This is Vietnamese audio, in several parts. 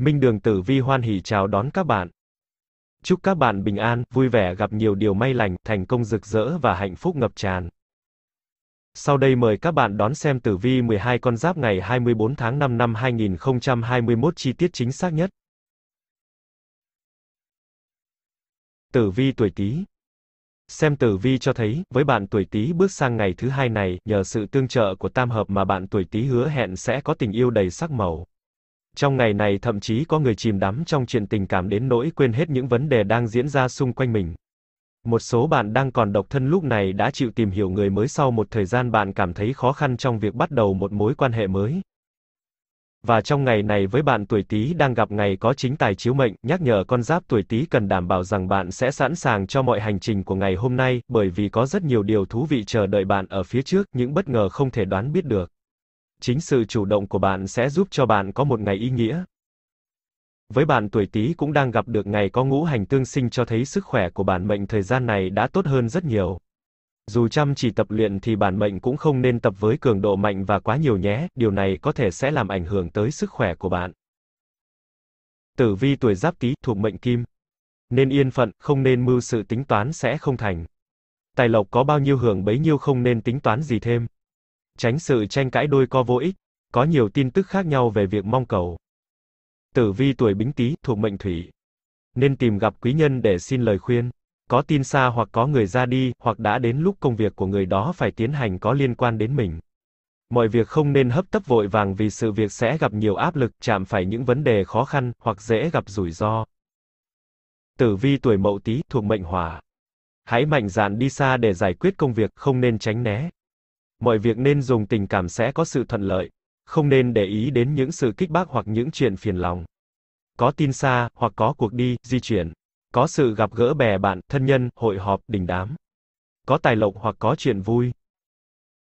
Minh Đường Tử Vi hoan hỉ chào đón các bạn. Chúc các bạn bình an, vui vẻ gặp nhiều điều may lành, thành công rực rỡ và hạnh phúc ngập tràn. Sau đây mời các bạn đón xem tử vi 12 con giáp ngày 24 tháng 5 năm 2021 chi tiết chính xác nhất. Tử vi tuổi Tý Xem tử vi cho thấy, với bạn tuổi Tý bước sang ngày thứ hai này, nhờ sự tương trợ của tam hợp mà bạn tuổi Tý hứa hẹn sẽ có tình yêu đầy sắc màu. Trong ngày này thậm chí có người chìm đắm trong chuyện tình cảm đến nỗi quên hết những vấn đề đang diễn ra xung quanh mình. Một số bạn đang còn độc thân lúc này đã chịu tìm hiểu người mới sau một thời gian bạn cảm thấy khó khăn trong việc bắt đầu một mối quan hệ mới. Và trong ngày này với bạn tuổi Tý đang gặp ngày có chính tài chiếu mệnh, nhắc nhở con giáp tuổi Tý cần đảm bảo rằng bạn sẽ sẵn sàng cho mọi hành trình của ngày hôm nay, bởi vì có rất nhiều điều thú vị chờ đợi bạn ở phía trước, những bất ngờ không thể đoán biết được. Chính sự chủ động của bạn sẽ giúp cho bạn có một ngày ý nghĩa. Với bạn tuổi Tý cũng đang gặp được ngày có ngũ hành tương sinh cho thấy sức khỏe của bản mệnh thời gian này đã tốt hơn rất nhiều. Dù chăm chỉ tập luyện thì bản mệnh cũng không nên tập với cường độ mạnh và quá nhiều nhé, điều này có thể sẽ làm ảnh hưởng tới sức khỏe của bạn. Tử vi tuổi Giáp Tý thuộc mệnh Kim. Nên yên phận, không nên mưu sự tính toán sẽ không thành. Tài lộc có bao nhiêu hưởng bấy nhiêu không nên tính toán gì thêm. Tránh sự tranh cãi đôi co vô ích. Có nhiều tin tức khác nhau về việc mong cầu. Tử vi tuổi Bính Tý thuộc mệnh Thủy. Nên tìm gặp quý nhân để xin lời khuyên có tin xa hoặc có người ra đi, hoặc đã đến lúc công việc của người đó phải tiến hành có liên quan đến mình. Mọi việc không nên hấp tấp vội vàng vì sự việc sẽ gặp nhiều áp lực, chạm phải những vấn đề khó khăn, hoặc dễ gặp rủi ro. Tử vi tuổi Mậu Tý thuộc mệnh Hỏa. Hãy mạnh dạn đi xa để giải quyết công việc, không nên tránh né. Mọi việc nên dùng tình cảm sẽ có sự thuận lợi, không nên để ý đến những sự kích bác hoặc những chuyện phiền lòng. Có tin xa, hoặc có cuộc đi, di chuyển, có sự gặp gỡ bè bạn, thân nhân, hội họp, đình đám. Có tài lộc hoặc có chuyện vui.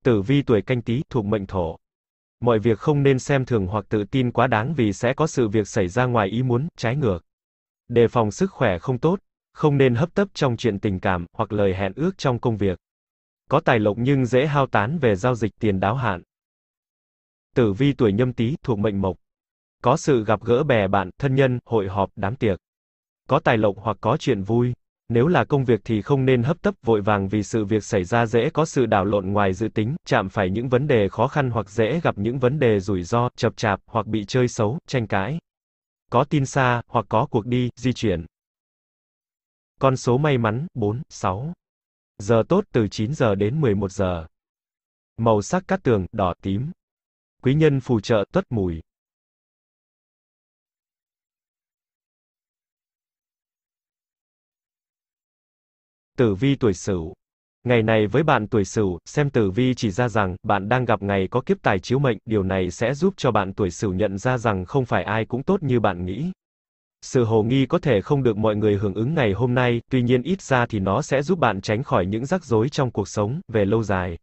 Tử vi tuổi canh tí thuộc mệnh thổ. Mọi việc không nên xem thường hoặc tự tin quá đáng vì sẽ có sự việc xảy ra ngoài ý muốn, trái ngược. Đề phòng sức khỏe không tốt, không nên hấp tấp trong chuyện tình cảm hoặc lời hẹn ước trong công việc. Có tài lộc nhưng dễ hao tán về giao dịch tiền đáo hạn. Tử vi tuổi nhâm tý thuộc mệnh mộc. Có sự gặp gỡ bè bạn, thân nhân, hội họp, đám tiệc có tài lộc hoặc có chuyện vui. Nếu là công việc thì không nên hấp tấp vội vàng vì sự việc xảy ra dễ có sự đảo lộn ngoài dự tính, chạm phải những vấn đề khó khăn hoặc dễ gặp những vấn đề rủi ro, chập chạp, hoặc bị chơi xấu, tranh cãi. Có tin xa, hoặc có cuộc đi, di chuyển. Con số may mắn, 4, 6. Giờ tốt từ 9 giờ đến 11 giờ. Màu sắc cát tường, đỏ tím. Quý nhân phù trợ, tuất mùi. Tử vi tuổi Sửu. Ngày này với bạn tuổi Sửu, xem tử vi chỉ ra rằng bạn đang gặp ngày có kiếp tài chiếu mệnh, điều này sẽ giúp cho bạn tuổi Sửu nhận ra rằng không phải ai cũng tốt như bạn nghĩ. Sự hồ nghi có thể không được mọi người hưởng ứng ngày hôm nay, tuy nhiên ít ra thì nó sẽ giúp bạn tránh khỏi những rắc rối trong cuộc sống về lâu dài.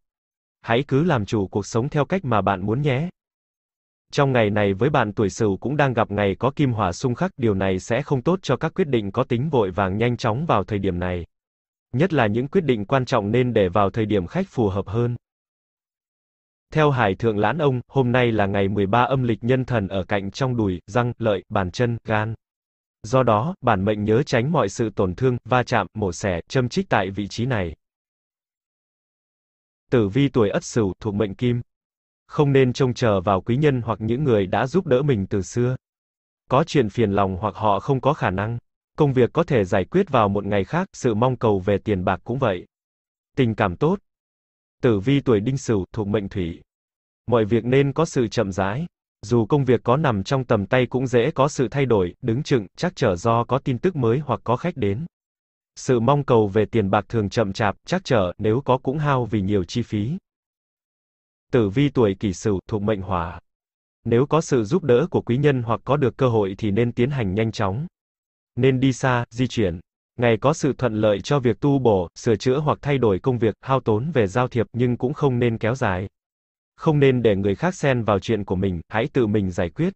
Hãy cứ làm chủ cuộc sống theo cách mà bạn muốn nhé. Trong ngày này với bạn tuổi Sửu cũng đang gặp ngày có kim hỏa xung khắc, điều này sẽ không tốt cho các quyết định có tính vội vàng nhanh chóng vào thời điểm này. Nhất là những quyết định quan trọng nên để vào thời điểm khách phù hợp hơn. Theo Hải Thượng Lãn Ông, hôm nay là ngày 13 âm lịch nhân thần ở cạnh trong đùi, răng, lợi, bàn chân, gan. Do đó, bản mệnh nhớ tránh mọi sự tổn thương, va chạm, mổ xẻ, châm chích tại vị trí này. Tử vi tuổi Ất Sửu thuộc mệnh Kim. Không nên trông chờ vào quý nhân hoặc những người đã giúp đỡ mình từ xưa. Có chuyện phiền lòng hoặc họ không có khả năng. Công việc có thể giải quyết vào một ngày khác, sự mong cầu về tiền bạc cũng vậy. Tình cảm tốt. Tử vi tuổi đinh sửu, thuộc mệnh thủy. Mọi việc nên có sự chậm rãi. Dù công việc có nằm trong tầm tay cũng dễ có sự thay đổi, đứng chừng, chắc trở do có tin tức mới hoặc có khách đến. Sự mong cầu về tiền bạc thường chậm chạp, chắc trở, nếu có cũng hao vì nhiều chi phí. Tử vi tuổi kỷ sửu, thuộc mệnh hỏa. Nếu có sự giúp đỡ của quý nhân hoặc có được cơ hội thì nên tiến hành nhanh chóng nên đi xa, di chuyển. Ngày có sự thuận lợi cho việc tu bổ, sửa chữa hoặc thay đổi công việc, hao tốn về giao thiệp nhưng cũng không nên kéo dài. Không nên để người khác xen vào chuyện của mình, hãy tự mình giải quyết.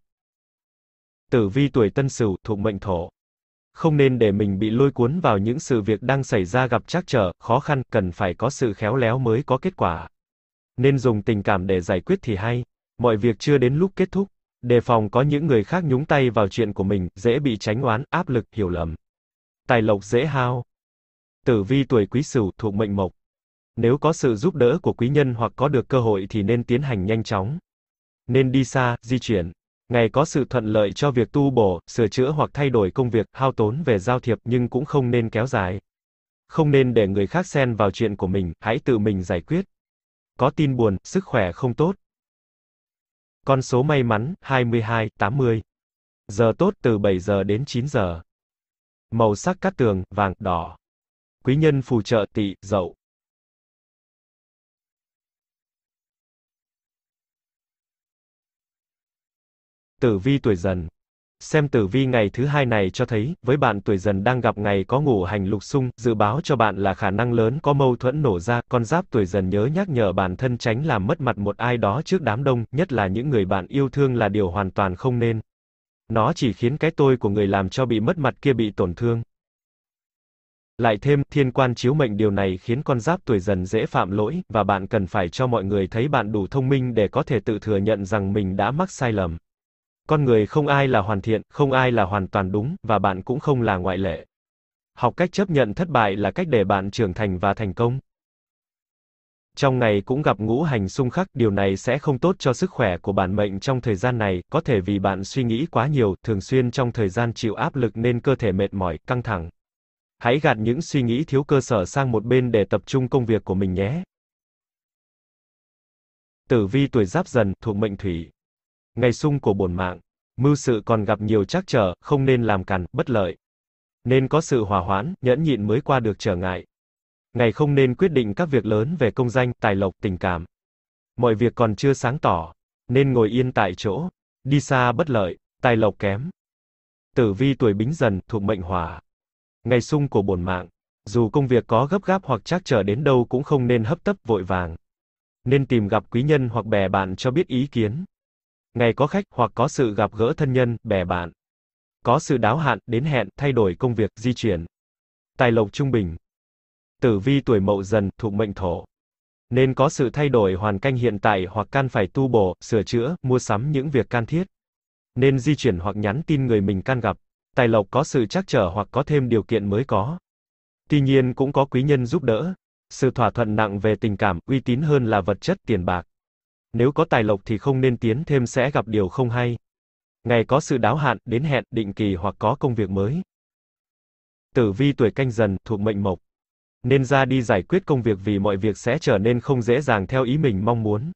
Tử vi tuổi Tân Sửu, thuộc mệnh Thổ. Không nên để mình bị lôi cuốn vào những sự việc đang xảy ra gặp trắc trở, khó khăn, cần phải có sự khéo léo mới có kết quả. Nên dùng tình cảm để giải quyết thì hay. Mọi việc chưa đến lúc kết thúc. Đề phòng có những người khác nhúng tay vào chuyện của mình, dễ bị tránh oán, áp lực, hiểu lầm. Tài lộc dễ hao. Tử vi tuổi Quý Sửu thuộc mệnh Mộc. Nếu có sự giúp đỡ của quý nhân hoặc có được cơ hội thì nên tiến hành nhanh chóng. Nên đi xa, di chuyển. Ngày có sự thuận lợi cho việc tu bổ, sửa chữa hoặc thay đổi công việc, hao tốn về giao thiệp nhưng cũng không nên kéo dài. Không nên để người khác xen vào chuyện của mình, hãy tự mình giải quyết. Có tin buồn, sức khỏe không tốt. Con số may mắn, 22, 80. Giờ tốt từ 7 giờ đến 9 giờ. Màu sắc cát tường, vàng, đỏ. Quý nhân phù trợ tỵ, dậu. Tử vi tuổi dần Xem tử vi ngày thứ hai này cho thấy, với bạn tuổi dần đang gặp ngày có ngủ hành lục xung, dự báo cho bạn là khả năng lớn có mâu thuẫn nổ ra, con giáp tuổi dần nhớ nhắc nhở bản thân tránh làm mất mặt một ai đó trước đám đông, nhất là những người bạn yêu thương là điều hoàn toàn không nên. Nó chỉ khiến cái tôi của người làm cho bị mất mặt kia bị tổn thương. Lại thêm, thiên quan chiếu mệnh điều này khiến con giáp tuổi dần dễ phạm lỗi, và bạn cần phải cho mọi người thấy bạn đủ thông minh để có thể tự thừa nhận rằng mình đã mắc sai lầm. Con người không ai là hoàn thiện, không ai là hoàn toàn đúng, và bạn cũng không là ngoại lệ. Học cách chấp nhận thất bại là cách để bạn trưởng thành và thành công. Trong ngày cũng gặp ngũ hành xung khắc, điều này sẽ không tốt cho sức khỏe của bản mệnh trong thời gian này, có thể vì bạn suy nghĩ quá nhiều, thường xuyên trong thời gian chịu áp lực nên cơ thể mệt mỏi, căng thẳng. Hãy gạt những suy nghĩ thiếu cơ sở sang một bên để tập trung công việc của mình nhé. Tử vi tuổi Giáp Dần, thuộc mệnh Thủy. Ngày sung của bổn mạng, mưu sự còn gặp nhiều trắc trở, không nên làm càn, bất lợi. Nên có sự hòa hoãn, nhẫn nhịn mới qua được trở ngại. Ngày không nên quyết định các việc lớn về công danh, tài lộc, tình cảm. Mọi việc còn chưa sáng tỏ, nên ngồi yên tại chỗ. Đi xa bất lợi, tài lộc kém. Tử vi tuổi Bính Dần, thuộc mệnh Hỏa. Ngày sung của bổn mạng, dù công việc có gấp gáp hoặc trắc trở đến đâu cũng không nên hấp tấp vội vàng. Nên tìm gặp quý nhân hoặc bè bạn cho biết ý kiến. Ngày có khách hoặc có sự gặp gỡ thân nhân, bè bạn. Có sự đáo hạn, đến hẹn, thay đổi công việc, di chuyển. Tài lộc trung bình. Tử vi tuổi mậu dần, thuộc mệnh thổ. Nên có sự thay đổi hoàn cảnh hiện tại hoặc can phải tu bổ, sửa chữa, mua sắm những việc can thiết. Nên di chuyển hoặc nhắn tin người mình can gặp. Tài lộc có sự trắc trở hoặc có thêm điều kiện mới có. Tuy nhiên cũng có quý nhân giúp đỡ. Sự thỏa thuận nặng về tình cảm, uy tín hơn là vật chất tiền bạc. Nếu có tài lộc thì không nên tiến thêm sẽ gặp điều không hay. Ngày có sự đáo hạn, đến hẹn, định kỳ hoặc có công việc mới. Tử vi tuổi canh dần, thuộc mệnh mộc. Nên ra đi giải quyết công việc vì mọi việc sẽ trở nên không dễ dàng theo ý mình mong muốn.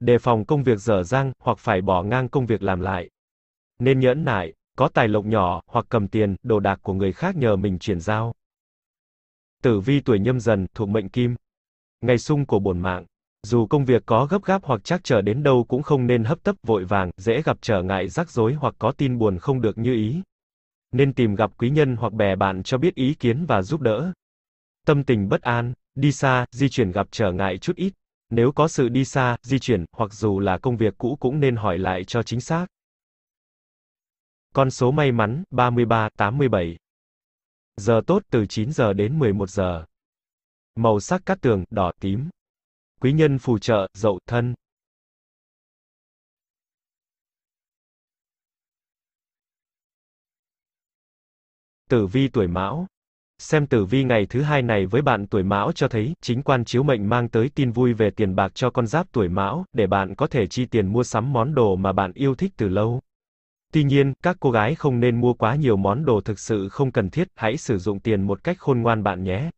Đề phòng công việc dở dang, hoặc phải bỏ ngang công việc làm lại. Nên nhẫn nại, có tài lộc nhỏ, hoặc cầm tiền, đồ đạc của người khác nhờ mình chuyển giao. Tử vi tuổi nhâm dần, thuộc mệnh kim. Ngày sung của bổn mạng. Dù công việc có gấp gáp hoặc chắc trở đến đâu cũng không nên hấp tấp vội vàng, dễ gặp trở ngại rắc rối hoặc có tin buồn không được như ý. Nên tìm gặp quý nhân hoặc bè bạn cho biết ý kiến và giúp đỡ. Tâm tình bất an, đi xa, di chuyển gặp trở ngại chút ít. Nếu có sự đi xa, di chuyển, hoặc dù là công việc cũ cũng nên hỏi lại cho chính xác. Con số may mắn, 33, 87. Giờ tốt từ 9 giờ đến 11 giờ. Màu sắc cát tường, đỏ tím. Quý nhân phù trợ, dậu thân. Tử vi tuổi Mão. Xem tử vi ngày thứ hai này với bạn tuổi Mão cho thấy, chính quan chiếu mệnh mang tới tin vui về tiền bạc cho con giáp tuổi Mão, để bạn có thể chi tiền mua sắm món đồ mà bạn yêu thích từ lâu. Tuy nhiên, các cô gái không nên mua quá nhiều món đồ thực sự không cần thiết, hãy sử dụng tiền một cách khôn ngoan bạn nhé.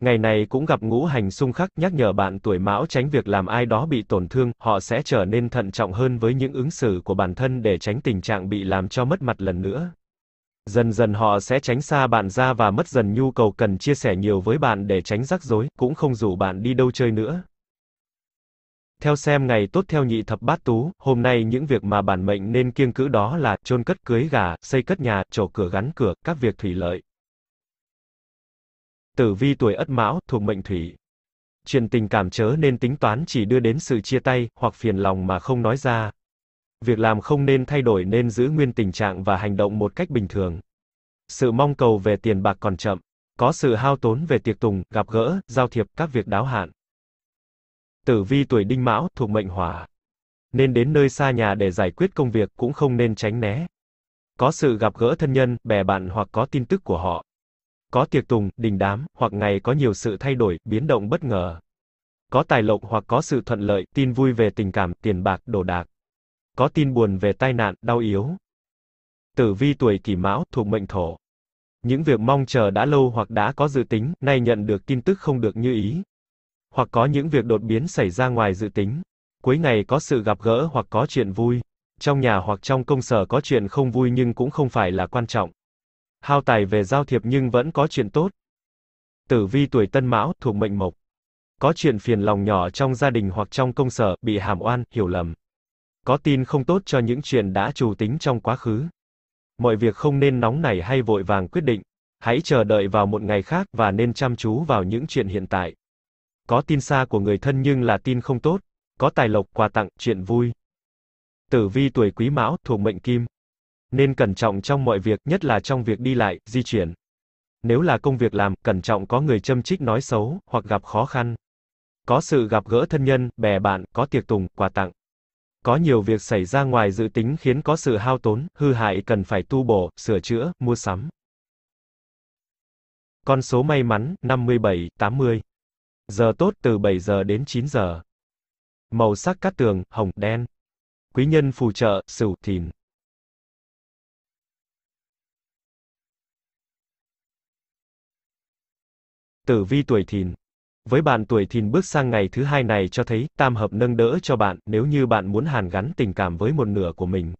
Ngày này cũng gặp ngũ hành xung khắc, nhắc nhở bạn tuổi mão tránh việc làm ai đó bị tổn thương, họ sẽ trở nên thận trọng hơn với những ứng xử của bản thân để tránh tình trạng bị làm cho mất mặt lần nữa. Dần dần họ sẽ tránh xa bạn ra và mất dần nhu cầu cần chia sẻ nhiều với bạn để tránh rắc rối, cũng không rủ bạn đi đâu chơi nữa. Theo xem ngày tốt theo nhị thập bát tú, hôm nay những việc mà bản mệnh nên kiêng cữ đó là chôn cất cưới gà, xây cất nhà, trổ cửa gắn cửa, các việc thủy lợi. Tử vi tuổi Ất Mão, thuộc mệnh Thủy. Chuyện tình cảm chớ nên tính toán chỉ đưa đến sự chia tay, hoặc phiền lòng mà không nói ra. Việc làm không nên thay đổi nên giữ nguyên tình trạng và hành động một cách bình thường. Sự mong cầu về tiền bạc còn chậm. Có sự hao tốn về tiệc tùng, gặp gỡ, giao thiệp, các việc đáo hạn. Tử vi tuổi Đinh Mão, thuộc mệnh Hỏa. Nên đến nơi xa nhà để giải quyết công việc, cũng không nên tránh né. Có sự gặp gỡ thân nhân, bè bạn hoặc có tin tức của họ. Có tiệc tùng, đình đám, hoặc ngày có nhiều sự thay đổi, biến động bất ngờ. Có tài lộc hoặc có sự thuận lợi, tin vui về tình cảm, tiền bạc, đồ đạc. Có tin buồn về tai nạn, đau yếu. Tử vi tuổi kỷ mão, thuộc mệnh thổ. Những việc mong chờ đã lâu hoặc đã có dự tính, nay nhận được tin tức không được như ý. Hoặc có những việc đột biến xảy ra ngoài dự tính. Cuối ngày có sự gặp gỡ hoặc có chuyện vui. Trong nhà hoặc trong công sở có chuyện không vui nhưng cũng không phải là quan trọng. Hao tài về giao thiệp nhưng vẫn có chuyện tốt. Tử vi tuổi Tân Mão, thuộc mệnh Mộc. Có chuyện phiền lòng nhỏ trong gia đình hoặc trong công sở, bị hàm oan, hiểu lầm. Có tin không tốt cho những chuyện đã trù tính trong quá khứ. Mọi việc không nên nóng nảy hay vội vàng quyết định. Hãy chờ đợi vào một ngày khác và nên chăm chú vào những chuyện hiện tại. Có tin xa của người thân nhưng là tin không tốt. Có tài lộc, quà tặng, chuyện vui. Tử vi tuổi Quý Mão, thuộc mệnh Kim. Nên cẩn trọng trong mọi việc, nhất là trong việc đi lại, di chuyển. Nếu là công việc làm, cẩn trọng có người châm chích nói xấu, hoặc gặp khó khăn. Có sự gặp gỡ thân nhân, bè bạn, có tiệc tùng, quà tặng. Có nhiều việc xảy ra ngoài dự tính khiến có sự hao tốn, hư hại cần phải tu bổ, sửa chữa, mua sắm. Con số may mắn, 57, 80. Giờ tốt từ 7 giờ đến 9 giờ. Màu sắc cát tường, hồng, đen. Quý nhân phù trợ, sửu, thìn. Tử vi tuổi thìn. Với bạn tuổi thìn bước sang ngày thứ hai này cho thấy, tam hợp nâng đỡ cho bạn, nếu như bạn muốn hàn gắn tình cảm với một nửa của mình.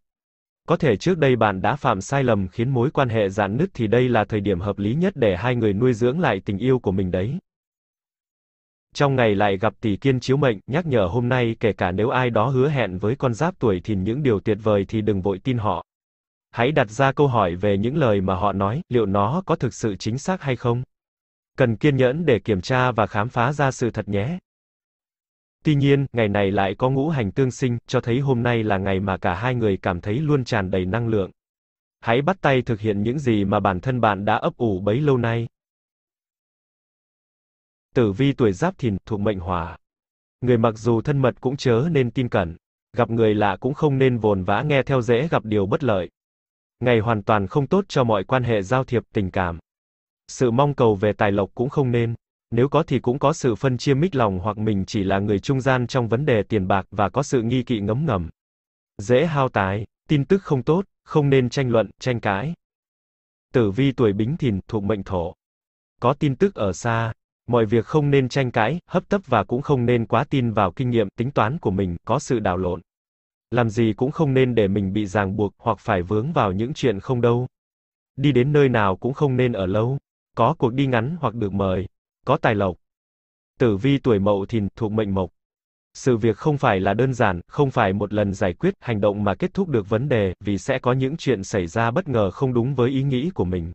Có thể trước đây bạn đã phạm sai lầm khiến mối quan hệ dạn nứt thì đây là thời điểm hợp lý nhất để hai người nuôi dưỡng lại tình yêu của mình đấy. Trong ngày lại gặp tỷ kiên chiếu mệnh, nhắc nhở hôm nay kể cả nếu ai đó hứa hẹn với con giáp tuổi thìn những điều tuyệt vời thì đừng vội tin họ. Hãy đặt ra câu hỏi về những lời mà họ nói, liệu nó có thực sự chính xác hay không? Cần kiên nhẫn để kiểm tra và khám phá ra sự thật nhé. Tuy nhiên, ngày này lại có ngũ hành tương sinh, cho thấy hôm nay là ngày mà cả hai người cảm thấy luôn tràn đầy năng lượng. Hãy bắt tay thực hiện những gì mà bản thân bạn đã ấp ủ bấy lâu nay. Tử vi tuổi giáp thìn, thuộc mệnh hỏa. Người mặc dù thân mật cũng chớ nên tin cẩn. Gặp người lạ cũng không nên vồn vã nghe theo dễ gặp điều bất lợi. Ngày hoàn toàn không tốt cho mọi quan hệ giao thiệp, tình cảm. Sự mong cầu về tài lộc cũng không nên. Nếu có thì cũng có sự phân chia mích lòng hoặc mình chỉ là người trung gian trong vấn đề tiền bạc và có sự nghi kỵ ngấm ngầm. Dễ hao tài, tin tức không tốt, không nên tranh luận, tranh cãi. Tử vi tuổi bính thìn, thuộc mệnh thổ. Có tin tức ở xa, mọi việc không nên tranh cãi, hấp tấp và cũng không nên quá tin vào kinh nghiệm, tính toán của mình, có sự đảo lộn. Làm gì cũng không nên để mình bị ràng buộc hoặc phải vướng vào những chuyện không đâu. Đi đến nơi nào cũng không nên ở lâu. Có cuộc đi ngắn hoặc được mời. Có tài lộc. Tử vi tuổi mậu thìn, thuộc mệnh mộc. Sự việc không phải là đơn giản, không phải một lần giải quyết, hành động mà kết thúc được vấn đề, vì sẽ có những chuyện xảy ra bất ngờ không đúng với ý nghĩ của mình.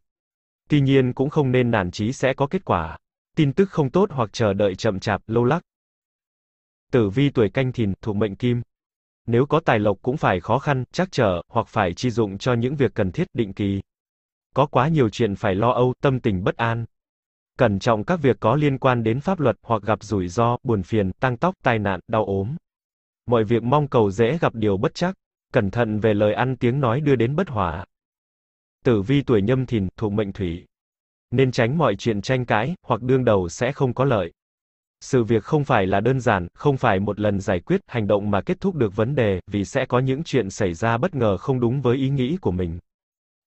Tuy nhiên cũng không nên nản chí sẽ có kết quả. Tin tức không tốt hoặc chờ đợi chậm chạp, lâu lắc. Tử vi tuổi canh thìn, thuộc mệnh kim. Nếu có tài lộc cũng phải khó khăn, chắc trở, hoặc phải chi dụng cho những việc cần thiết, định kỳ. Có quá nhiều chuyện phải lo âu, tâm tình bất an. Cẩn trọng các việc có liên quan đến pháp luật hoặc gặp rủi ro, buồn phiền, tăng tóc, tai nạn, đau ốm. Mọi việc mong cầu dễ gặp điều bất chắc. Cẩn thận về lời ăn tiếng nói đưa đến bất hòa. Tử vi tuổi nhâm thìn, thuộc mệnh thủy. Nên tránh mọi chuyện tranh cãi, hoặc đương đầu sẽ không có lợi. Sự việc không phải là đơn giản, không phải một lần giải quyết, hành động mà kết thúc được vấn đề, vì sẽ có những chuyện xảy ra bất ngờ không đúng với ý nghĩ của mình.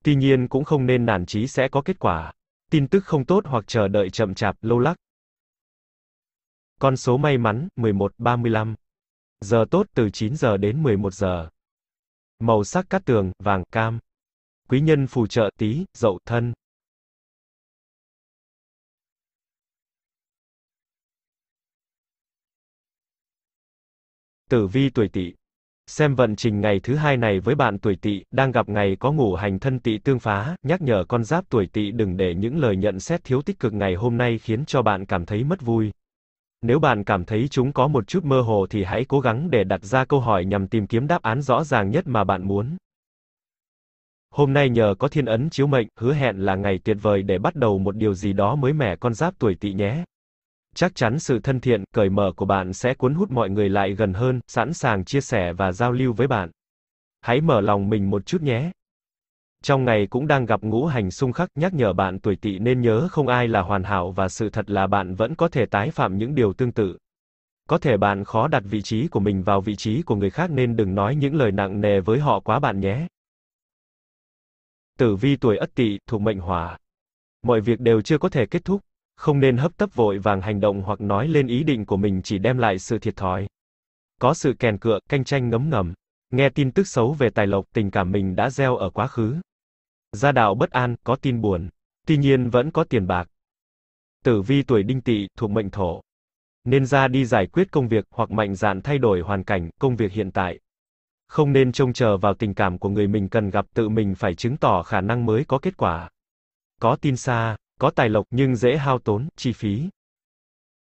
Tuy nhiên cũng không nên nản chí sẽ có kết quả. Tin tức không tốt hoặc chờ đợi chậm chạp, lâu lắc. Con số may mắn, 11, 35. Giờ tốt từ 9 giờ đến 11 giờ. Màu sắc cát tường, vàng, cam. Quý nhân phù trợ tí, dậu, thân. Tử vi tuổi Tỵ. Xem vận trình ngày thứ hai này với bạn tuổi Tỵ, đang gặp ngày có ngủ hành thân Tỵ tương phá, nhắc nhở con giáp tuổi Tỵ đừng để những lời nhận xét thiếu tích cực ngày hôm nay khiến cho bạn cảm thấy mất vui. Nếu bạn cảm thấy chúng có một chút mơ hồ thì hãy cố gắng để đặt ra câu hỏi nhằm tìm kiếm đáp án rõ ràng nhất mà bạn muốn. Hôm nay nhờ có thiên ấn chiếu mệnh, hứa hẹn là ngày tuyệt vời để bắt đầu một điều gì đó mới mẻ con giáp tuổi Tỵ nhé. Chắc chắn sự thân thiện, cởi mở của bạn sẽ cuốn hút mọi người lại gần hơn, sẵn sàng chia sẻ và giao lưu với bạn. Hãy mở lòng mình một chút nhé. Trong ngày cũng đang gặp ngũ hành xung khắc, nhắc nhở bạn tuổi tỵ nên nhớ không ai là hoàn hảo và sự thật là bạn vẫn có thể tái phạm những điều tương tự. Có thể bạn khó đặt vị trí của mình vào vị trí của người khác nên đừng nói những lời nặng nề với họ quá bạn nhé. Tử vi tuổi Ất Tỵ, thuộc mệnh Hỏa. Mọi việc đều chưa có thể kết thúc, không nên hấp tấp vội vàng hành động hoặc nói lên ý định của mình chỉ đem lại sự thiệt thòi. Có sự kèn cựa, cạnh tranh ngấm ngầm. Nghe tin tức xấu về tài lộc, tình cảm mình đã gieo ở quá khứ. Gia đạo bất an, có tin buồn. Tuy nhiên vẫn có tiền bạc. Tử vi tuổi Đinh Tỵ, thuộc mệnh Thổ. Nên ra đi giải quyết công việc hoặc mạnh dạn thay đổi hoàn cảnh, công việc hiện tại. Không nên trông chờ vào tình cảm của người mình cần gặp tự mình phải chứng tỏ khả năng mới có kết quả. Có tin xa, có tài lộc nhưng dễ hao tốn, chi phí.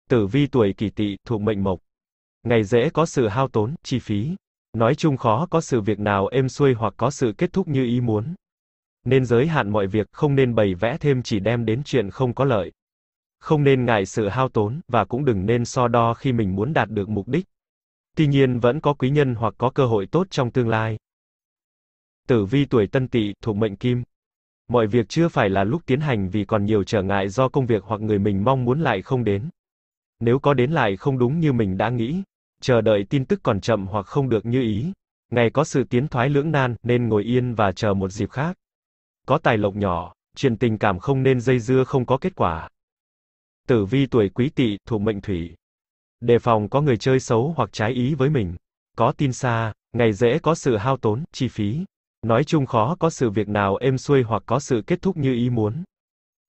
Tử vi tuổi kỷ tỵ, thuộc mệnh mộc. Ngày dễ có sự hao tốn, chi phí. Nói chung khó có sự việc nào êm xuôi hoặc có sự kết thúc như ý muốn. Nên giới hạn mọi việc, không nên bày vẽ thêm chỉ đem đến chuyện không có lợi. Không nên ngại sự hao tốn, và cũng đừng nên so đo khi mình muốn đạt được mục đích. Tuy nhiên vẫn có quý nhân hoặc có cơ hội tốt trong tương lai. Tử vi tuổi tân tỵ, thuộc mệnh kim. Mọi việc chưa phải là lúc tiến hành vì còn nhiều trở ngại do công việc hoặc người mình mong muốn lại không đến. Nếu có đến lại không đúng như mình đã nghĩ, chờ đợi tin tức còn chậm hoặc không được như ý, ngày có sự tiến thoái lưỡng nan, nên ngồi yên và chờ một dịp khác. Có tài lộc nhỏ, chuyện tình cảm không nên dây dưa không có kết quả. Tử vi tuổi quý tỵ, thuộc mệnh thủy. Đề phòng có người chơi xấu hoặc trái ý với mình. Có tin xa, ngày dễ có sự hao tốn, chi phí. Nói chung khó có sự việc nào êm xuôi hoặc có sự kết thúc như ý muốn.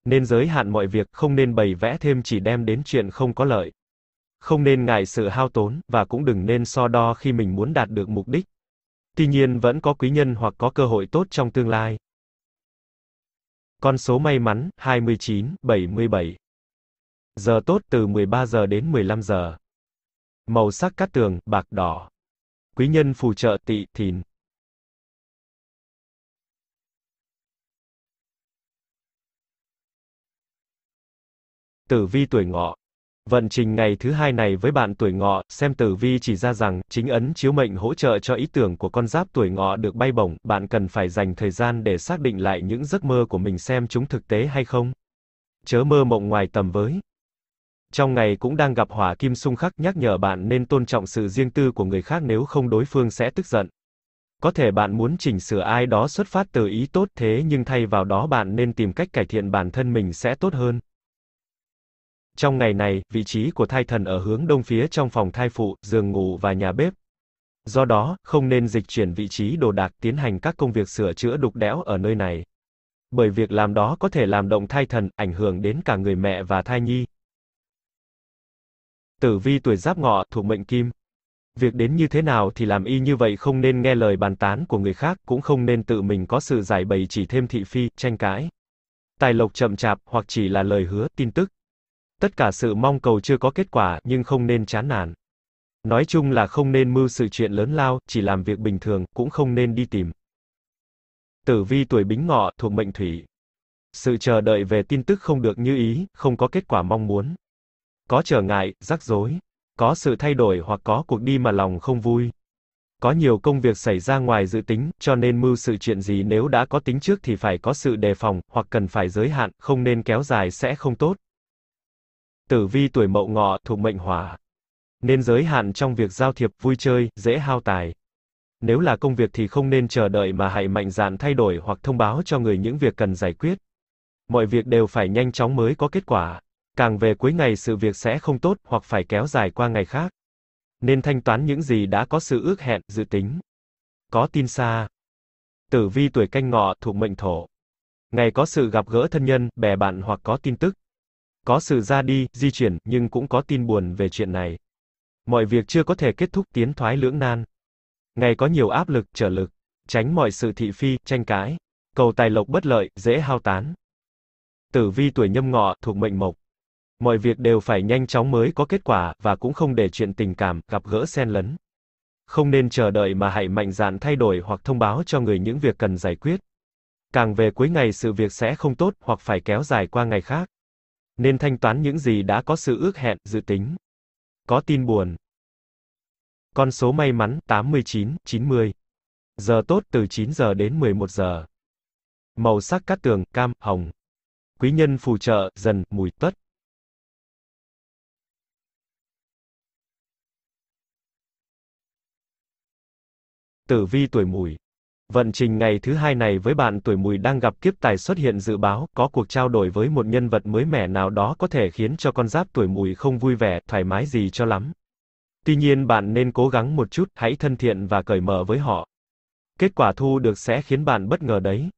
Nên giới hạn mọi việc, không nên bày vẽ thêm chỉ đem đến chuyện không có lợi. Không nên ngại sự hao tốn, và cũng đừng nên so đo khi mình muốn đạt được mục đích. Tuy nhiên vẫn có quý nhân hoặc có cơ hội tốt trong tương lai. Con số may mắn, 29, 77. Giờ tốt từ 13 giờ đến 15 giờ. Màu sắc cát tường, bạc đỏ. Quý nhân phù trợ tỵ, thìn. Tử vi tuổi ngọ. Vận trình ngày thứ hai này với bạn tuổi ngọ, xem tử vi chỉ ra rằng, chính ấn chiếu mệnh hỗ trợ cho ý tưởng của con giáp tuổi ngọ được bay bổng, bạn cần phải dành thời gian để xác định lại những giấc mơ của mình xem chúng thực tế hay không. Chớ mơ mộng ngoài tầm với. Trong ngày cũng đang gặp hỏa kim xung khắc nhắc nhở bạn nên tôn trọng sự riêng tư của người khác nếu không đối phương sẽ tức giận. Có thể bạn muốn chỉnh sửa ai đó xuất phát từ ý tốt thế nhưng thay vào đó bạn nên tìm cách cải thiện bản thân mình sẽ tốt hơn. Trong ngày này, vị trí của thai thần ở hướng đông phía trong phòng thai phụ, giường ngủ và nhà bếp. Do đó, không nên dịch chuyển vị trí đồ đạc tiến hành các công việc sửa chữa đục đẽo ở nơi này. Bởi việc làm đó có thể làm động thai thần, ảnh hưởng đến cả người mẹ và thai nhi. Tử vi tuổi giáp ngọ, thuộc mệnh kim. Việc đến như thế nào thì làm y như vậy không nên nghe lời bàn tán của người khác, cũng không nên tự mình có sự giải bày chỉ thêm thị phi, tranh cãi. Tài lộc chậm chạp, hoặc chỉ là lời hứa, tin tức. Tất cả sự mong cầu chưa có kết quả, nhưng không nên chán nản. Nói chung là không nên mưu sự chuyện lớn lao, chỉ làm việc bình thường, cũng không nên đi tìm. Tử vi tuổi bính ngọ, thuộc mệnh thủy. Sự chờ đợi về tin tức không được như ý, không có kết quả mong muốn. Có trở ngại, rắc rối. Có sự thay đổi hoặc có cuộc đi mà lòng không vui. Có nhiều công việc xảy ra ngoài dự tính, cho nên mưu sự chuyện gì nếu đã có tính trước thì phải có sự đề phòng, hoặc cần phải giới hạn, không nên kéo dài sẽ không tốt. Tử vi tuổi mậu ngọ, thuộc mệnh hỏa. Nên giới hạn trong việc giao thiệp, vui chơi, dễ hao tài. Nếu là công việc thì không nên chờ đợi mà hãy mạnh dạn thay đổi hoặc thông báo cho người những việc cần giải quyết. Mọi việc đều phải nhanh chóng mới có kết quả. Càng về cuối ngày sự việc sẽ không tốt, hoặc phải kéo dài qua ngày khác. Nên thanh toán những gì đã có sự ước hẹn, dự tính. Có tin xa. Tử vi tuổi canh ngọ, thuộc mệnh thổ. Ngày có sự gặp gỡ thân nhân, bè bạn hoặc có tin tức. Có sự ra đi, di chuyển, nhưng cũng có tin buồn về chuyện này. Mọi việc chưa có thể kết thúc tiến thoái lưỡng nan. Ngày có nhiều áp lực, trở lực. Tránh mọi sự thị phi, tranh cãi. Cầu tài lộc bất lợi, dễ hao tán. Tử vi tuổi nhâm ngọ, thuộc mệnh mộc. Mọi việc đều phải nhanh chóng mới có kết quả, và cũng không để chuyện tình cảm, gặp gỡ xen lấn. Không nên chờ đợi mà hãy mạnh dạn thay đổi hoặc thông báo cho người những việc cần giải quyết. Càng về cuối ngày sự việc sẽ không tốt, hoặc phải kéo dài qua ngày khác. Nên thanh toán những gì đã có sự ước hẹn, dự tính. Có tin buồn. Con số may mắn 89, 90. Giờ tốt từ 9 giờ đến 11 giờ. Màu sắc cát tường, cam, hồng. Quý nhân phù trợ, dần, mùi, tuất. Tử vi tuổi mùi Vận trình ngày thứ hai này với bạn tuổi mùi đang gặp kiếp tài xuất hiện dự báo, có cuộc trao đổi với một nhân vật mới mẻ nào đó có thể khiến cho con giáp tuổi mùi không vui vẻ, thoải mái gì cho lắm. Tuy nhiên bạn nên cố gắng một chút, hãy thân thiện và cởi mở với họ. Kết quả thu được sẽ khiến bạn bất ngờ đấy.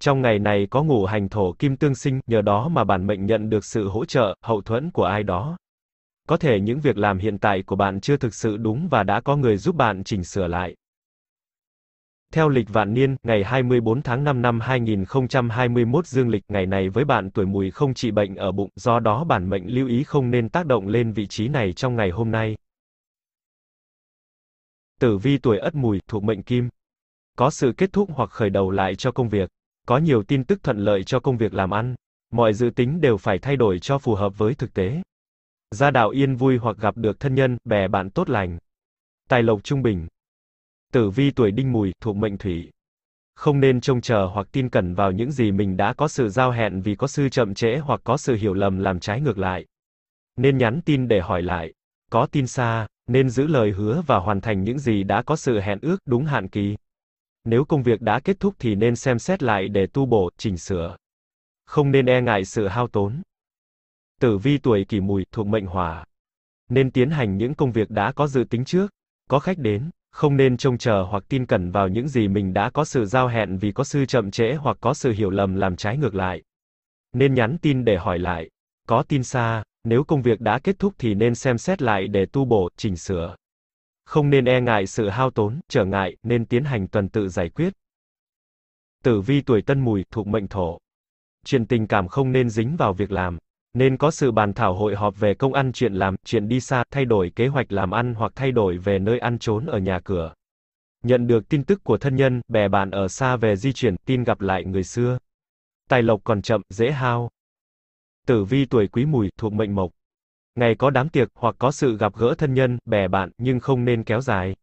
Trong ngày này có ngũ hành thổ kim tương sinh, nhờ đó mà bản mệnh nhận được sự hỗ trợ, hậu thuẫn của ai đó. Có thể những việc làm hiện tại của bạn chưa thực sự đúng và đã có người giúp bạn chỉnh sửa lại. Theo lịch vạn niên, ngày 24 tháng 5 năm 2021 dương lịch, ngày này với bạn tuổi mùi không trị bệnh ở bụng, do đó bản mệnh lưu ý không nên tác động lên vị trí này trong ngày hôm nay. Tử vi tuổi Ất Mùi, thuộc mệnh Kim. Có sự kết thúc hoặc khởi đầu lại cho công việc. Có nhiều tin tức thuận lợi cho công việc làm ăn. Mọi dự tính đều phải thay đổi cho phù hợp với thực tế. Gia đạo yên vui hoặc gặp được thân nhân, bè bạn tốt lành. Tài lộc trung bình. Tử vi tuổi đinh mùi, thuộc mệnh thủy. Không nên trông chờ hoặc tin cẩn vào những gì mình đã có sự giao hẹn vì có sự chậm trễ hoặc có sự hiểu lầm làm trái ngược lại. Nên nhắn tin để hỏi lại. Có tin xa, nên giữ lời hứa và hoàn thành những gì đã có sự hẹn ước đúng hạn kỳ. Nếu công việc đã kết thúc thì nên xem xét lại để tu bổ, chỉnh sửa. Không nên e ngại sự hao tốn. Tử vi tuổi kỷ mùi, thuộc mệnh hỏa. Nên tiến hành những công việc đã có dự tính trước. Có khách đến, không nên trông chờ hoặc tin cẩn vào những gì mình đã có sự giao hẹn vì có sự chậm trễ hoặc có sự hiểu lầm làm trái ngược lại. Nên nhắn tin để hỏi lại. Có tin xa, nếu công việc đã kết thúc thì nên xem xét lại để tu bổ, chỉnh sửa. Không nên e ngại sự hao tốn, trở ngại, nên tiến hành tuần tự giải quyết. Tử vi tuổi tân mùi, thuộc mệnh thổ. Chuyện tình cảm không nên dính vào việc làm. Nên có sự bàn thảo hội họp về công ăn chuyện làm, chuyện đi xa, thay đổi kế hoạch làm ăn hoặc thay đổi về nơi ăn trốn ở nhà cửa. Nhận được tin tức của thân nhân, bè bạn ở xa về di chuyển, tin gặp lại người xưa. Tài lộc còn chậm, dễ hao. Tử vi tuổi quý mùi, thuộc mệnh mộc. Ngày có đám tiệc, hoặc có sự gặp gỡ thân nhân, bè bạn, nhưng không nên kéo dài.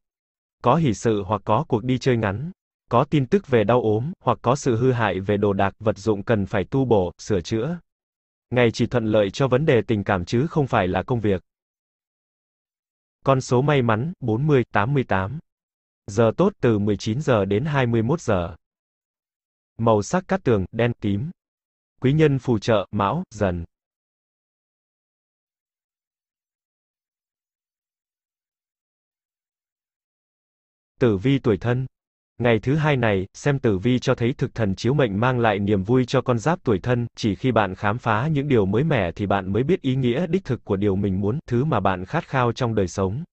Có hỷ sự hoặc có cuộc đi chơi ngắn. Có tin tức về đau ốm, hoặc có sự hư hại về đồ đạc, vật dụng cần phải tu bổ, sửa chữa. Ngày chỉ thuận lợi cho vấn đề tình cảm chứ không phải là công việc. Con số may mắn, 40, 88. Giờ tốt từ 19 giờ đến 21 giờ. Màu sắc cát tường, đen, tím. Quý nhân phù trợ, mão, dần. Tử vi tuổi thân Ngày thứ hai này, xem tử vi cho thấy thực thần chiếu mệnh mang lại niềm vui cho con giáp tuổi thân, chỉ khi bạn khám phá những điều mới mẻ thì bạn mới biết ý nghĩa đích thực của điều mình muốn, thứ mà bạn khát khao trong đời sống.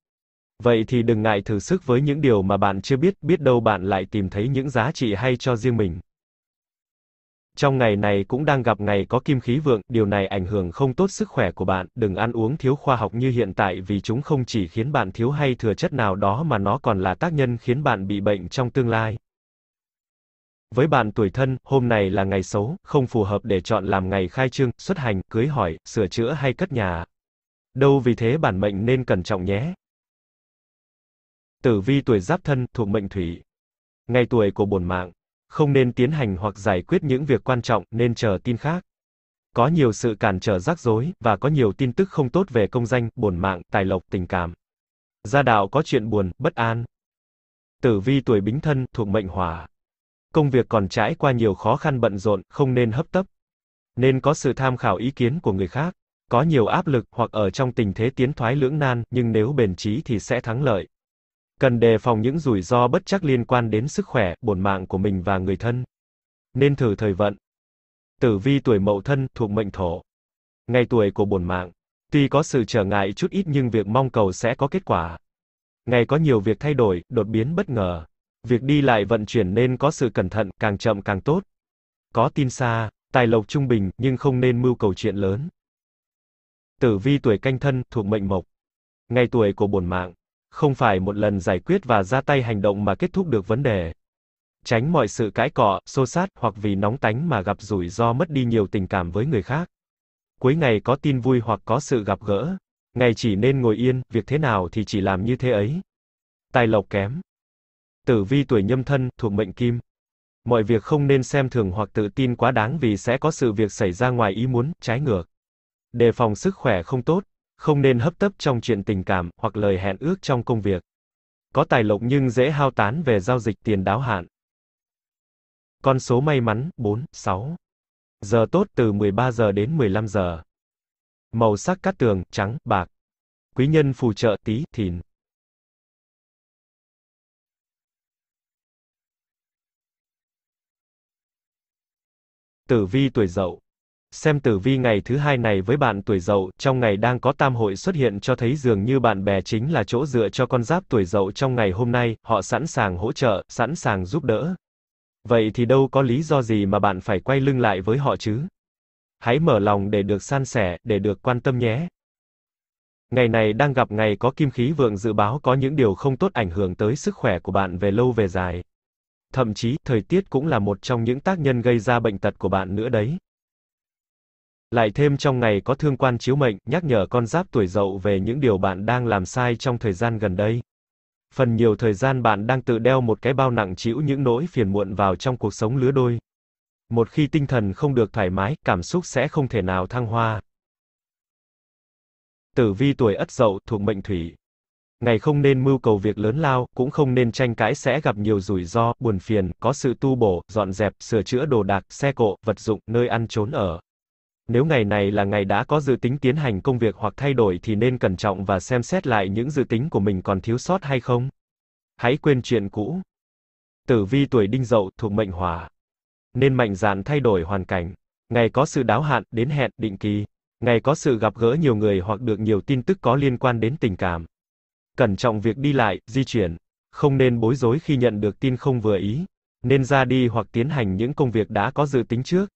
Vậy thì đừng ngại thử sức với những điều mà bạn chưa biết, biết đâu bạn lại tìm thấy những giá trị hay cho riêng mình. Trong ngày này cũng đang gặp ngày có kim khí vượng, điều này ảnh hưởng không tốt sức khỏe của bạn, đừng ăn uống thiếu khoa học như hiện tại vì chúng không chỉ khiến bạn thiếu hay thừa chất nào đó mà nó còn là tác nhân khiến bạn bị bệnh trong tương lai. Với bạn tuổi thân, hôm này là ngày xấu, không phù hợp để chọn làm ngày khai trương, xuất hành, cưới hỏi, sửa chữa hay cất nhà. Đâu vì thế bản mệnh nên cẩn trọng nhé. Tử vi tuổi giáp thân, thuộc mệnh thủy. Ngày tuổi của bổn mạng. Không nên tiến hành hoặc giải quyết những việc quan trọng, nên chờ tin khác. Có nhiều sự cản trở rắc rối, và có nhiều tin tức không tốt về công danh, bổn mạng, tài lộc, tình cảm. Gia đạo có chuyện buồn, bất an. Tử vi tuổi bính thân, thuộc mệnh hỏa. Công việc còn trải qua nhiều khó khăn bận rộn, không nên hấp tấp. Nên có sự tham khảo ý kiến của người khác. Có nhiều áp lực, hoặc ở trong tình thế tiến thoái lưỡng nan, nhưng nếu bền chí thì sẽ thắng lợi. Cần đề phòng những rủi ro bất chắc liên quan đến sức khỏe, bổn mạng của mình và người thân. Nên thử thời vận. Tử vi tuổi mậu thân, thuộc mệnh thổ. Ngày tuổi của bổn mạng. Tuy có sự trở ngại chút ít nhưng việc mong cầu sẽ có kết quả. Ngày có nhiều việc thay đổi, đột biến bất ngờ. Việc đi lại vận chuyển nên có sự cẩn thận, càng chậm càng tốt. Có tin xa, tài lộc trung bình, nhưng không nên mưu cầu chuyện lớn. Tử vi tuổi canh thân, thuộc mệnh mộc. Ngày tuổi của bổn mạng. Không phải một lần giải quyết và ra tay hành động mà kết thúc được vấn đề. Tránh mọi sự cãi cọ, xô sát, hoặc vì nóng tánh mà gặp rủi ro mất đi nhiều tình cảm với người khác. Cuối ngày có tin vui hoặc có sự gặp gỡ. Ngày chỉ nên ngồi yên, việc thế nào thì chỉ làm như thế ấy. Tài lộc kém. Tử vi tuổi nhâm thân, thuộc mệnh kim. Mọi việc không nên xem thường hoặc tự tin quá đáng vì sẽ có sự việc xảy ra ngoài ý muốn, trái ngược. Đề phòng sức khỏe không tốt, không nên hấp tấp trong chuyện tình cảm, hoặc lời hẹn ước trong công việc. Có tài lộc nhưng dễ hao tán về giao dịch tiền đáo hạn. Con số may mắn, 4, 6. Giờ tốt từ 13 giờ đến 15 giờ. Màu sắc cát tường, trắng, bạc. Quý nhân phù trợ tí, thìn. Tử vi tuổi Dậu. Xem tử vi ngày thứ hai này với bạn tuổi Dậu, trong ngày đang có tam hội xuất hiện cho thấy dường như bạn bè chính là chỗ dựa cho con giáp tuổi Dậu trong ngày hôm nay, họ sẵn sàng hỗ trợ, sẵn sàng giúp đỡ. Vậy thì đâu có lý do gì mà bạn phải quay lưng lại với họ chứ? Hãy mở lòng để được san sẻ, để được quan tâm nhé. Ngày này đang gặp ngày có kim khí vượng dự báo có những điều không tốt ảnh hưởng tới sức khỏe của bạn về lâu về dài. Thậm chí, thời tiết cũng là một trong những tác nhân gây ra bệnh tật của bạn nữa đấy. Lại thêm trong ngày có thương quan chiếu mệnh, nhắc nhở con giáp tuổi dậu về những điều bạn đang làm sai trong thời gian gần đây. Phần nhiều thời gian bạn đang tự đeo một cái bao nặng chịu những nỗi phiền muộn vào trong cuộc sống lứa đôi. Một khi tinh thần không được thoải mái, cảm xúc sẽ không thể nào thăng hoa. Tử vi tuổi Ất Dậu thuộc mệnh Thủy. Ngày không nên mưu cầu việc lớn lao, cũng không nên tranh cãi sẽ gặp nhiều rủi ro, buồn phiền, có sự tu bổ, dọn dẹp, sửa chữa đồ đạc, xe cộ, vật dụng, nơi ăn trốn ở. Nếu ngày này là ngày đã có dự tính tiến hành công việc hoặc thay đổi thì nên cẩn trọng và xem xét lại những dự tính của mình còn thiếu sót hay không. Hãy quên chuyện cũ. Tử vi tuổi đinh dậu thuộc mệnh hỏa. Nên mạnh dạn thay đổi hoàn cảnh. Ngày có sự đáo hạn, đến hẹn, định kỳ. Ngày có sự gặp gỡ nhiều người hoặc được nhiều tin tức có liên quan đến tình cảm. Cẩn trọng việc đi lại, di chuyển. Không nên bối rối khi nhận được tin không vừa ý. Nên ra đi hoặc tiến hành những công việc đã có dự tính trước.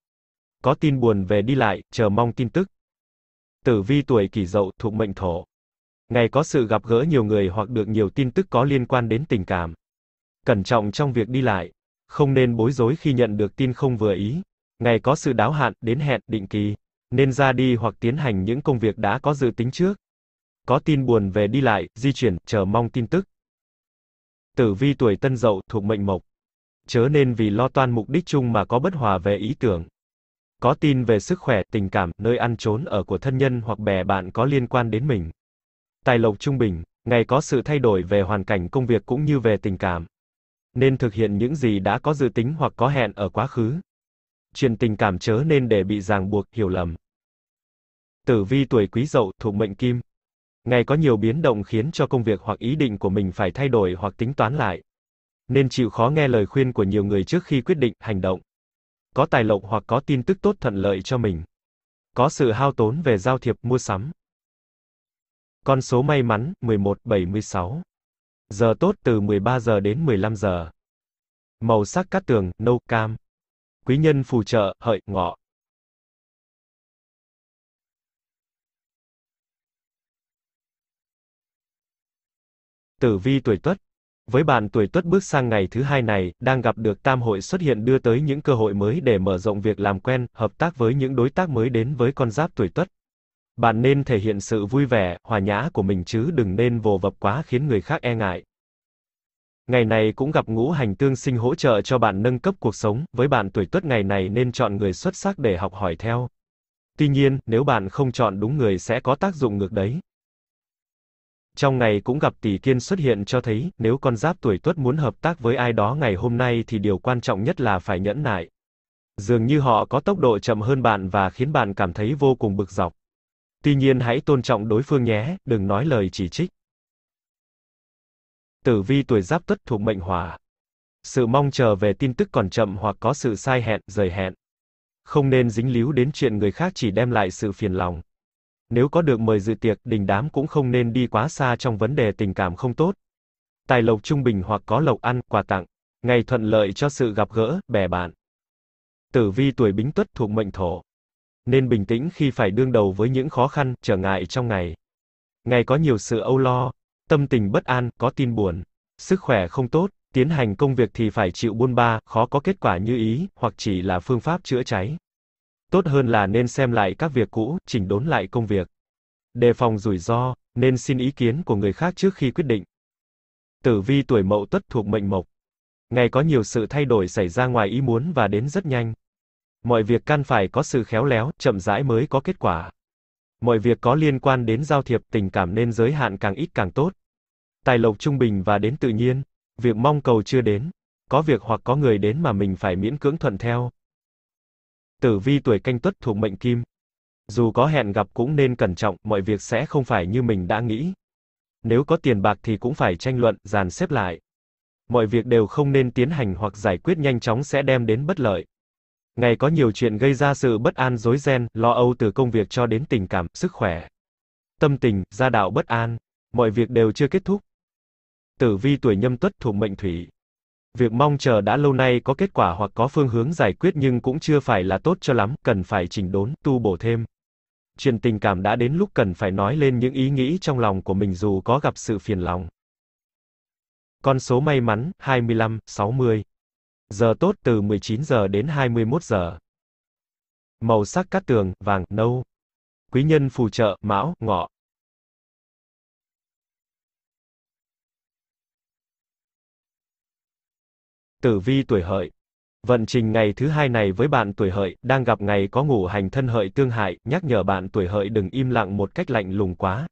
Có tin buồn về đi lại, chờ mong tin tức. Tử vi tuổi kỷ dậu, thuộc mệnh thổ. Ngày có sự gặp gỡ nhiều người hoặc được nhiều tin tức có liên quan đến tình cảm. Cẩn trọng trong việc đi lại. Không nên bối rối khi nhận được tin không vừa ý. Ngày có sự đáo hạn, đến hẹn, định kỳ. Nên ra đi hoặc tiến hành những công việc đã có dự tính trước. Có tin buồn về đi lại, di chuyển, chờ mong tin tức. Tử vi tuổi tân dậu, thuộc mệnh mộc. Chớ nên vì lo toan mục đích chung mà có bất hòa về ý tưởng. Có tin về sức khỏe, tình cảm, nơi ăn trốn ở của thân nhân hoặc bè bạn có liên quan đến mình. Tài lộc trung bình, ngày có sự thay đổi về hoàn cảnh công việc cũng như về tình cảm. Nên thực hiện những gì đã có dự tính hoặc có hẹn ở quá khứ. Chuyện tình cảm chớ nên để bị ràng buộc, hiểu lầm. Tử vi tuổi quý dậu, thuộc mệnh kim. Ngày có nhiều biến động khiến cho công việc hoặc ý định của mình phải thay đổi hoặc tính toán lại. Nên chịu khó nghe lời khuyên của nhiều người trước khi quyết định, hành động. Có tài lộc hoặc có tin tức tốt thuận lợi cho mình. Có sự hao tốn về giao thiệp, mua sắm. Con số may mắn, 1176. Giờ tốt từ 13 giờ đến 15 giờ. Màu sắc cát tường, nâu, cam. Quý nhân phù trợ, hợi, ngọ. Tử vi tuổi Tuất. Với bạn tuổi Tuất bước sang ngày thứ hai này, đang gặp được tam hội xuất hiện đưa tới những cơ hội mới để mở rộng việc làm quen, hợp tác với những đối tác mới đến với con giáp tuổi Tuất. Bạn nên thể hiện sự vui vẻ, hòa nhã của mình chứ đừng nên vồ vập quá khiến người khác e ngại. Ngày này cũng gặp ngũ hành tương sinh hỗ trợ cho bạn nâng cấp cuộc sống, với bạn tuổi Tuất ngày này nên chọn người xuất sắc để học hỏi theo. Tuy nhiên, nếu bạn không chọn đúng người sẽ có tác dụng ngược đấy. Trong ngày cũng gặp tỷ kiên xuất hiện cho thấy, nếu con giáp tuổi tuất muốn hợp tác với ai đó ngày hôm nay thì điều quan trọng nhất là phải nhẫn nại. Dường như họ có tốc độ chậm hơn bạn và khiến bạn cảm thấy vô cùng bực dọc. Tuy nhiên hãy tôn trọng đối phương nhé, đừng nói lời chỉ trích. Tử vi tuổi giáp tuất thuộc mệnh hỏa. Sự mong chờ về tin tức còn chậm hoặc có sự sai hẹn, rời hẹn. Không nên dính líu đến chuyện người khác chỉ đem lại sự phiền lòng. Nếu có được mời dự tiệc, đình đám cũng không nên đi quá xa trong vấn đề tình cảm không tốt. Tài lộc trung bình hoặc có lộc ăn, quà tặng. Ngày thuận lợi cho sự gặp gỡ, bè bạn. Tử vi tuổi bính tuất thuộc mệnh thổ. Nên bình tĩnh khi phải đương đầu với những khó khăn, trở ngại trong ngày. Ngày có nhiều sự âu lo, tâm tình bất an, có tin buồn, sức khỏe không tốt, tiến hành công việc thì phải chịu buôn ba, khó có kết quả như ý, hoặc chỉ là phương pháp chữa cháy. Tốt hơn là nên xem lại các việc cũ, chỉnh đốn lại công việc. Đề phòng rủi ro, nên xin ý kiến của người khác trước khi quyết định. Tử vi tuổi Mậu Tuất thuộc mệnh Mộc. Ngày có nhiều sự thay đổi xảy ra ngoài ý muốn và đến rất nhanh. Mọi việc căn phải có sự khéo léo, chậm rãi mới có kết quả. Mọi việc có liên quan đến giao thiệp, tình cảm nên giới hạn càng ít càng tốt. Tài lộc trung bình và đến tự nhiên. Việc mong cầu chưa đến. Có việc hoặc có người đến mà mình phải miễn cưỡng thuận theo. Tử vi tuổi canh tuất thuộc mệnh kim. Dù có hẹn gặp cũng nên cẩn trọng, mọi việc sẽ không phải như mình đã nghĩ. Nếu có tiền bạc thì cũng phải tranh luận, dàn xếp lại. Mọi việc đều không nên tiến hành hoặc giải quyết nhanh chóng sẽ đem đến bất lợi. Ngày có nhiều chuyện gây ra sự bất an rối ren, lo âu từ công việc cho đến tình cảm, sức khỏe. Tâm tình, gia đạo bất an. Mọi việc đều chưa kết thúc. Tử vi tuổi nhâm tuất thuộc mệnh thủy. Việc mong chờ đã lâu nay có kết quả hoặc có phương hướng giải quyết nhưng cũng chưa phải là tốt cho lắm, cần phải chỉnh đốn, tu bổ thêm. Chuyện tình cảm đã đến lúc cần phải nói lên những ý nghĩ trong lòng của mình dù có gặp sự phiền lòng. Con số may mắn, 25, 60. Giờ tốt từ 19 giờ đến 21 giờ. Màu sắc cát tường, vàng, nâu. Quý nhân phù trợ, mão, ngọ. Tử vi tuổi hợi. Vận trình ngày thứ hai này với bạn tuổi hợi, đang gặp ngày có ngủ hành thân hợi tương hại, nhắc nhở bạn tuổi hợi đừng im lặng một cách lạnh lùng quá.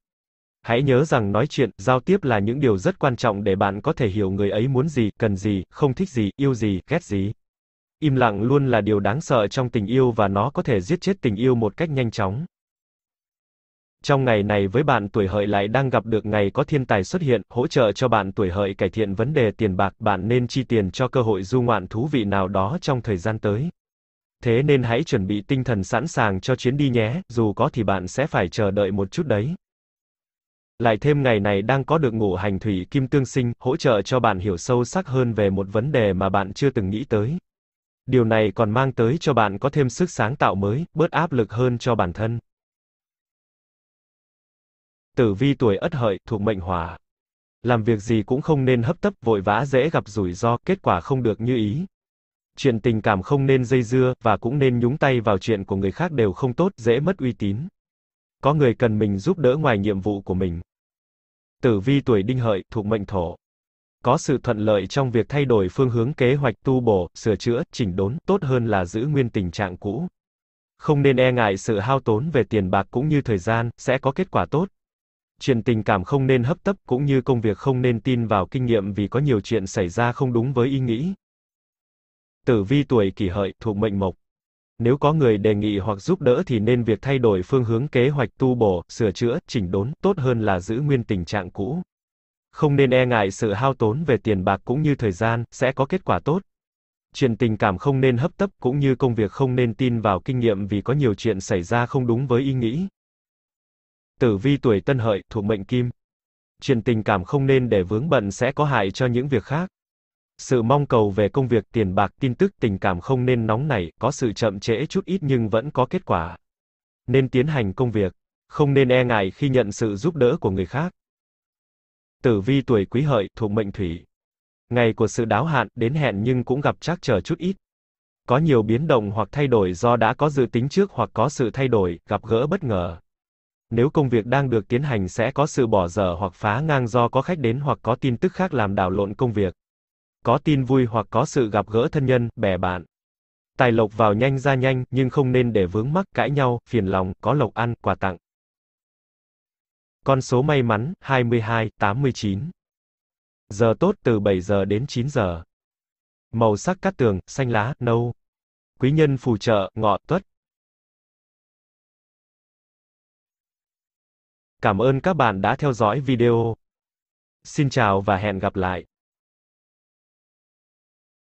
Hãy nhớ rằng nói chuyện, giao tiếp là những điều rất quan trọng để bạn có thể hiểu người ấy muốn gì, cần gì, không thích gì, yêu gì, ghét gì. Im lặng luôn là điều đáng sợ trong tình yêu và nó có thể giết chết tình yêu một cách nhanh chóng. Trong ngày này với bạn tuổi hợi lại đang gặp được ngày có thiên tài xuất hiện, hỗ trợ cho bạn tuổi hợi cải thiện vấn đề tiền bạc, bạn nên chi tiền cho cơ hội du ngoạn thú vị nào đó trong thời gian tới. Thế nên hãy chuẩn bị tinh thần sẵn sàng cho chuyến đi nhé, dù có thì bạn sẽ phải chờ đợi một chút đấy. Lại thêm ngày này đang có được ngũ hành thủy kim tương sinh, hỗ trợ cho bạn hiểu sâu sắc hơn về một vấn đề mà bạn chưa từng nghĩ tới. Điều này còn mang tới cho bạn có thêm sức sáng tạo mới, bớt áp lực hơn cho bản thân. Tử vi tuổi Ất Hợi, thuộc mệnh Hỏa. Làm việc gì cũng không nên hấp tấp, vội vã dễ gặp rủi ro, kết quả không được như ý. Chuyện tình cảm không nên dây dưa, và cũng nên nhúng tay vào chuyện của người khác đều không tốt, dễ mất uy tín. Có người cần mình giúp đỡ ngoài nhiệm vụ của mình. Tử vi tuổi Đinh Hợi, thuộc mệnh Thổ. Có sự thuận lợi trong việc thay đổi phương hướng kế hoạch tu bổ, sửa chữa, chỉnh đốn, tốt hơn là giữ nguyên tình trạng cũ. Không nên e ngại sự hao tốn về tiền bạc cũng như thời gian, sẽ có kết quả tốt. Chuyện tình cảm không nên hấp tấp, cũng như công việc không nên tin vào kinh nghiệm vì có nhiều chuyện xảy ra không đúng với ý nghĩ. Tử vi tuổi kỷ hợi, thuộc mệnh mộc. Nếu có người đề nghị hoặc giúp đỡ thì nên việc thay đổi phương hướng kế hoạch tu bổ, sửa chữa, chỉnh đốn, tốt hơn là giữ nguyên tình trạng cũ. Không nên e ngại sự hao tốn về tiền bạc cũng như thời gian, sẽ có kết quả tốt. Chuyện tình cảm không nên hấp tấp cũng như công việc không nên tin vào kinh nghiệm vì có nhiều chuyện xảy ra không đúng với ý nghĩ. Tử vi tuổi tân hợi, thuộc mệnh kim. Chuyện tình cảm không nên để vướng bận sẽ có hại cho những việc khác. Sự mong cầu về công việc, tiền bạc, tin tức, tình cảm không nên nóng nảy, có sự chậm trễ chút ít nhưng vẫn có kết quả. Nên tiến hành công việc, không nên e ngại khi nhận sự giúp đỡ của người khác. Tử vi tuổi quý hợi, thuộc mệnh thủy. Ngày của sự đáo hạn, đến hẹn nhưng cũng gặp trắc trở chút ít. Có nhiều biến động hoặc thay đổi do đã có dự tính trước hoặc có sự thay đổi, gặp gỡ bất ngờ. Nếu công việc đang được tiến hành sẽ có sự bỏ dở hoặc phá ngang do có khách đến hoặc có tin tức khác làm đảo lộn công việc. Có tin vui hoặc có sự gặp gỡ thân nhân, bè bạn. Tài lộc vào nhanh ra nhanh, nhưng không nên để vướng mắc, cãi nhau, phiền lòng, có lộc ăn, quà tặng. Con số may mắn, 22, 89. Giờ tốt từ 7 giờ đến 9 giờ. Màu sắc cát tường, xanh lá, nâu. Quý nhân phù trợ, ngọ, tuất. Cảm ơn các bạn đã theo dõi video. Xin chào và hẹn gặp lại.